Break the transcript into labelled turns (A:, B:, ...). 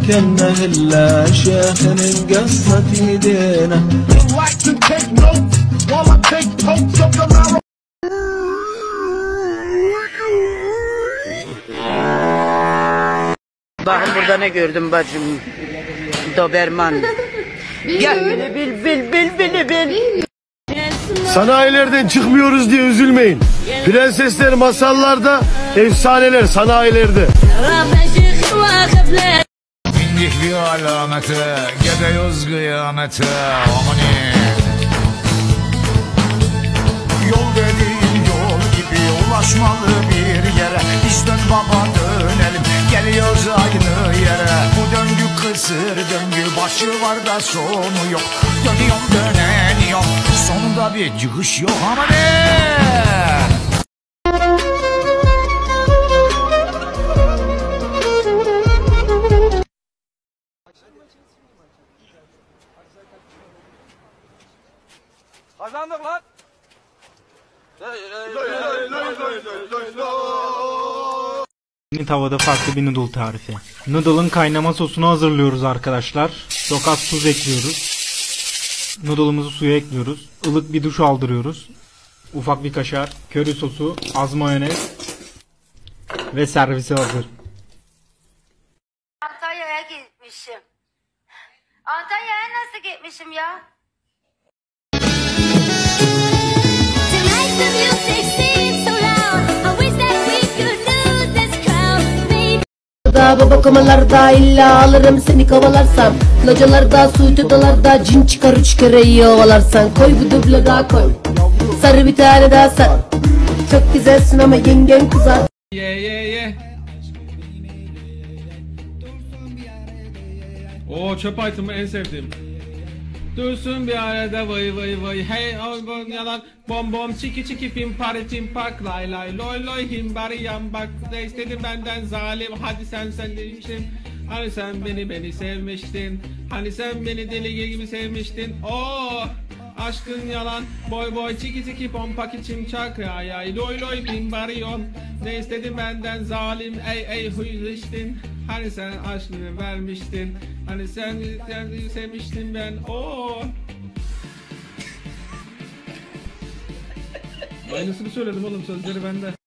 A: كنا هلا شيخنا قصة ايدينا
B: like to take notes while I take totes of the marijuana.
C: Bakın burada ne gördüm bacım. Doberman. Gel bil bil bil bil bil bil.
D: Sanayilerden çıkmıyoruz diye üzülmeyin. Prensesler masallarda, efsaneler sanayilerde.
E: Bindik bir alamete, gidiyoruz kıyamete. Amani. Yol dediğin yol gibi ulaşmalı bir yere. Biz dön baba dönelim, geliyoruz aynı yere. Bu döngü kısır döngü, başı var da sonu yok. Dönüyorum döneniyorum, sonunda bir çıkış yok. Amani.
F: Yeni tavada farklı bir noodle tarifi. Noodle'ın kaynama sosunu hazırlıyoruz arkadaşlar. Çok az tuz ekliyoruz. Noodle'ımızı suya ekliyoruz. Ilık bir duş aldırıyoruz. Ufak bir kaşar, köri sosu, az mayonez ve servise hazır.
G: Antalya'ya gitmişim. Antalya'ya nasıl gitmişim ya?
H: Maybe
I: Da baba komalarda illa alırım seni kovalarsam. Localarda suyutudalarda cin çıkar üç kere iyi ovalarsan. Koy bu duble daha koy. Sarı bir tane daha sar. Çok güzelsin ama yengen kızar.
J: Ye ye ye. Oo çöp item'ı en sevdiğim. Dursun bir arada vay vay vay. Hey oy bom yalan. Bom bom çiki çiki pim pari pim pak. Lay lay loy loy him bari yan bak. Ne istedin benden zalim? Hadi sen sen demiştin. Hani sen beni beni sevmiştin? Hani sen beni deli gibi sevmiştin? Oo Aşkın yalan. Boy boy çiki çiki pompak içim çak. Ay ay loy loy bim bariyon Ne istedin benden zalim? Ey ey huylaştın Hani sen aşkını vermiştin Hani sen, sen sevmiştin ben o. Aynısını söyledim oğlum sözleri bende